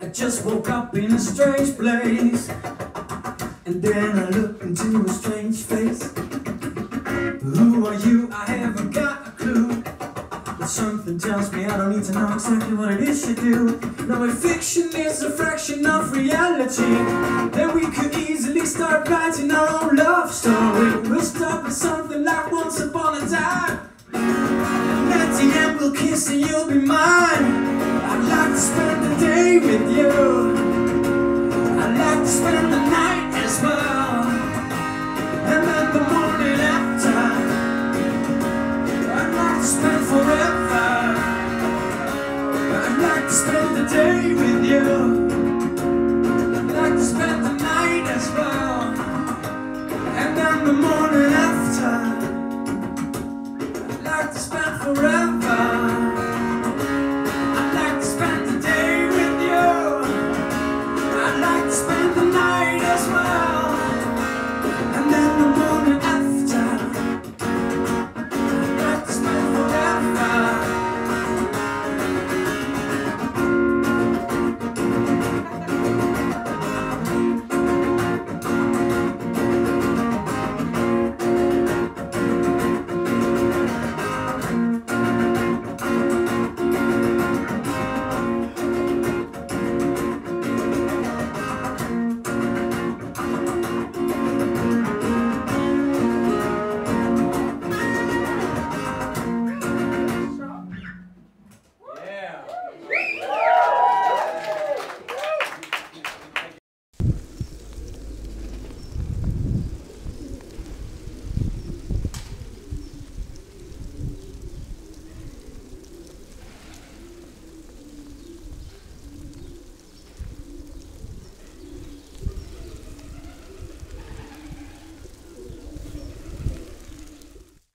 I just woke up in a strange place And then I look into a strange face. Who are you? I haven't got a clue But something tells me I don't need to know exactly what it is you do. Now if fiction is a fraction of reality Then we could easily start writing our own love story. We'll start with something and you'll be mine. I'd like to spend the day with you. I'd like to spend the night as well. And then the morning after I'd like to spend forever. I'd like to spend the day with you